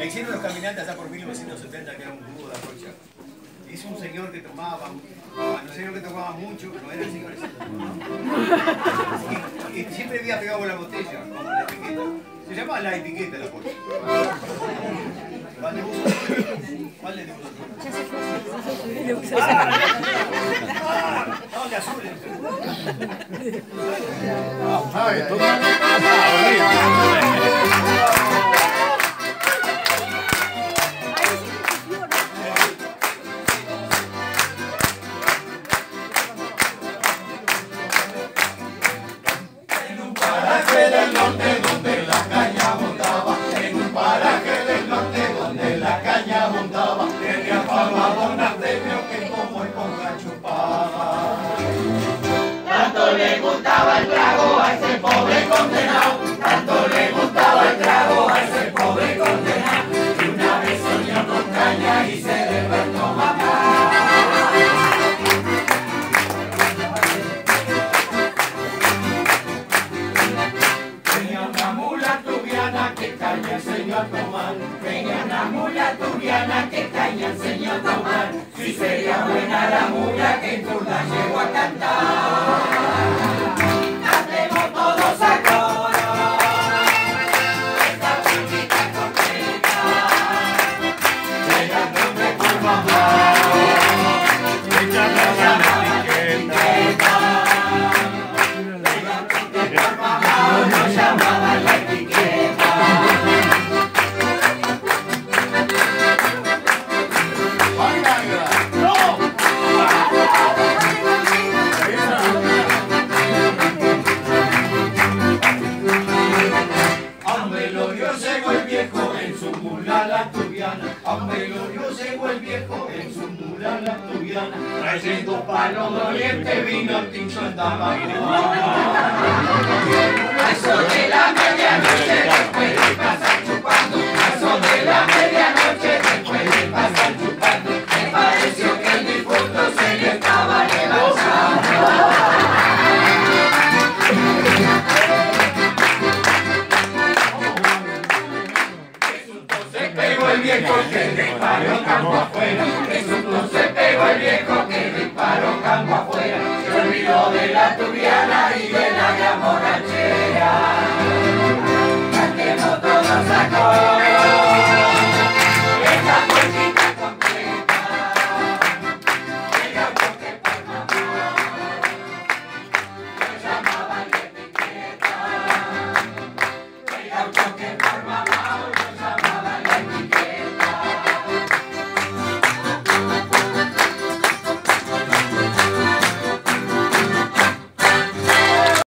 Me hicieron los caminantes hasta por 1970, que era un jugo de Rocha. Es un señor que tomaba, un señor que tomaba mucho, no era el señor ese. Y, y siempre había pegado la botella, con la etiqueta. Se llama la etiqueta la bolsa. ¿Cuál de vosotros? ¿Cuál? Ah, no, de azul. El trago a ese pobre condenado, tanto le gustaba el trago a ese pobre condenado, y una vez soñó con caña y se despertó mamá. Tenía una mula tubiana que caña enseñó a tomar. Tenía una mula tubiana que caña enseñó a tomar. Si sería buena la mula que tú la llevo a cantar. Trayendo palo doliente vino tinto andaba. A viejo que disparó campo afuera. Que susto se pegó el viejo que disparó campo afuera. Se olvidó de la turbiana y de la gran borrachera. Cantemos todos a coro. Esta puertita completa. Era porque por mamá. Lo llamaban de piqueta. Era porque por mamá.